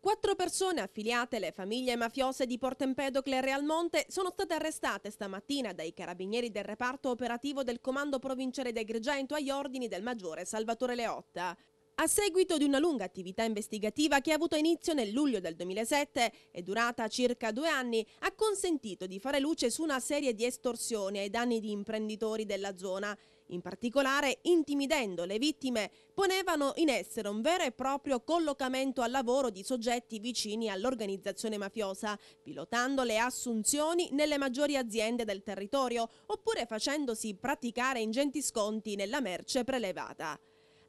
Quattro persone affiliate alle famiglie mafiose di Portempedocle e Realmonte sono state arrestate stamattina dai carabinieri del reparto operativo del comando provinciale di Agrigento agli ordini del maggiore Salvatore Leotta. A seguito di una lunga attività investigativa che ha avuto inizio nel luglio del 2007 e durata circa due anni, ha consentito di fare luce su una serie di estorsioni ai danni di imprenditori della zona. In particolare, intimidendo le vittime, ponevano in essere un vero e proprio collocamento al lavoro di soggetti vicini all'organizzazione mafiosa, pilotando le assunzioni nelle maggiori aziende del territorio oppure facendosi praticare ingenti sconti nella merce prelevata.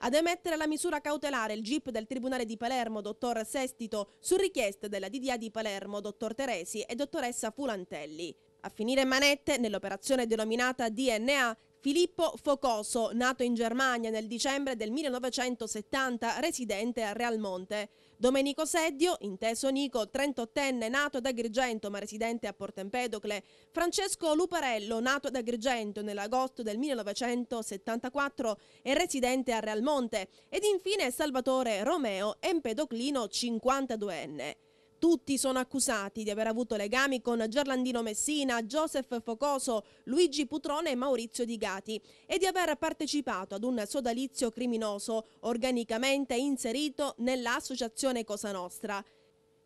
Ad emettere la misura cautelare il GIP del Tribunale di Palermo, dottor Sestito, su richiesta della DDA di Palermo, dottor Teresi e dottoressa Fulantelli. A finire manette, nell'operazione denominata DNA, Filippo Focoso, nato in Germania nel dicembre del 1970, residente a Realmonte. Domenico Seddio, inteso Nico, 38enne, nato ad Agrigento ma residente a Portempedocle. Francesco Luparello, nato ad Agrigento nell'agosto del 1974 e residente a Realmonte. Ed infine Salvatore Romeo, empedoclino, 52enne. Tutti sono accusati di aver avuto legami con Gerlandino Messina, Joseph Focoso, Luigi Putrone e Maurizio Di Gati e di aver partecipato ad un sodalizio criminoso organicamente inserito nell'associazione Cosa Nostra.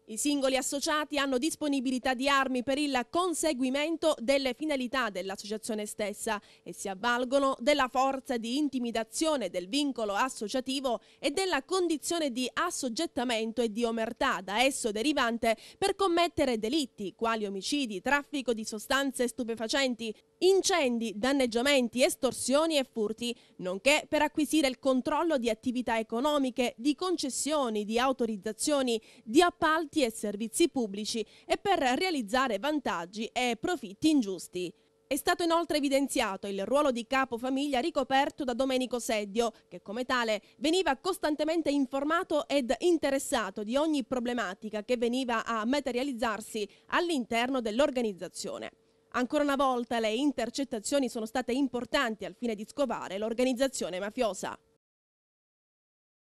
I singoli associati hanno disponibilità di armi per il conseguimento delle finalità dell'associazione stessa e si avvalgono della forza di intimidazione del vincolo associativo e della condizione di assoggettamento e di omertà da esso derivante per commettere delitti quali omicidi, traffico di sostanze stupefacenti, incendi, danneggiamenti, estorsioni e furti, nonché per acquisire il controllo di attività economiche, di concessioni, di autorizzazioni, di appalti e servizi pubblici e per realizzare vantaggi e profitti ingiusti. È stato inoltre evidenziato il ruolo di capofamiglia ricoperto da Domenico Seddio, che come tale veniva costantemente informato ed interessato di ogni problematica che veniva a materializzarsi all'interno dell'organizzazione. Ancora una volta le intercettazioni sono state importanti al fine di scovare l'organizzazione mafiosa.